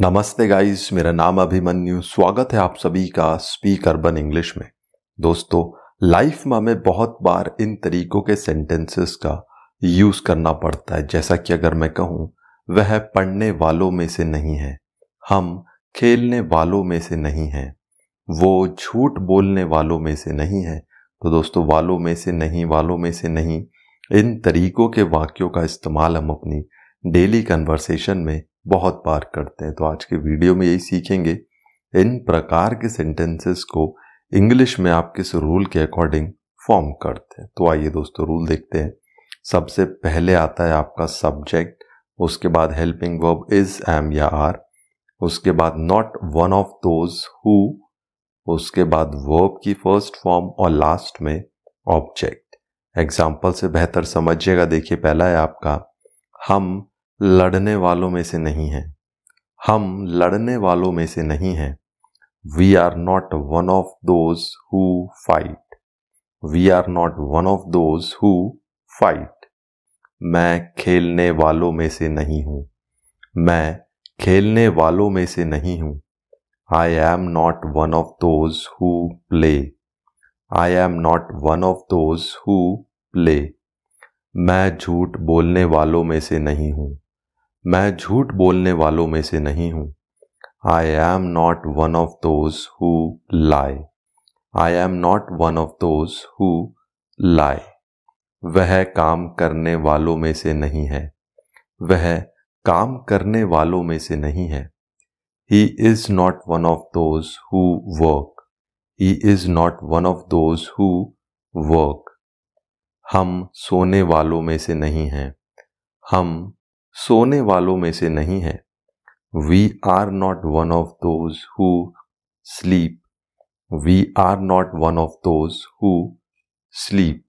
नमस्ते गाइस, मेरा नाम अभिमन्यु, स्वागत है आप सभी का स्पीक अर्बन इंग्लिश में। दोस्तों लाइफ में हमें बहुत बार इन तरीकों के सेंटेंसेस का यूज़ करना पड़ता है। जैसा कि अगर मैं कहूँ, वह पढ़ने वालों में से नहीं है, हम खेलने वालों में से नहीं हैं, वो झूठ बोलने वालों में से नहीं है। तो दोस्तों, वालों में से नहीं, वालों में से नहीं, इन तरीकों के वाक्यों का इस्तेमाल हम अपनी डेली कन्वर्सेशन में बहुत बार करते हैं। तो आज के वीडियो में यही सीखेंगे, इन प्रकार के सेंटेंसेस को इंग्लिश में आप किस रूल के अकॉर्डिंग फॉर्म करते हैं। तो आइए दोस्तों रूल देखते हैं। सबसे पहले आता है आपका सब्जेक्ट उसके बाद हेल्पिंग वर्ब इज़ एम या आर उसके बाद not one of those who उसके बाद वर्ब की फ़र्स्ट फॉर्म और लास्ट में ऑब्जेक्ट एग्ज़ाम्पल से बेहतर समझिएगा। देखिए, पहला है आपका हम लड़ने वालों में से नहीं हैं। हम लड़ने वालों में से नहीं हैं। We are not one of those who fight we are not one of those who fight मैं खेलने वालों में से नहीं हूँ। मैं खेलने वालों में से नहीं हूँ। I am not one of those who play I am not one of those who play मैं झूठ बोलने वालों में से नहीं हूँ। मैं झूठ बोलने वालों में से नहीं हूँ। I am not one of those who lie I am not one of those who lie वह काम करने वालों में से नहीं है। वह काम करने वालों में से नहीं है। He is not one of those who work he is not one of those who work हम सोने वालों में से नहीं हैं। हम सोने वालों में से नहीं है। We are not one of those who sleep we are not one of those who sleep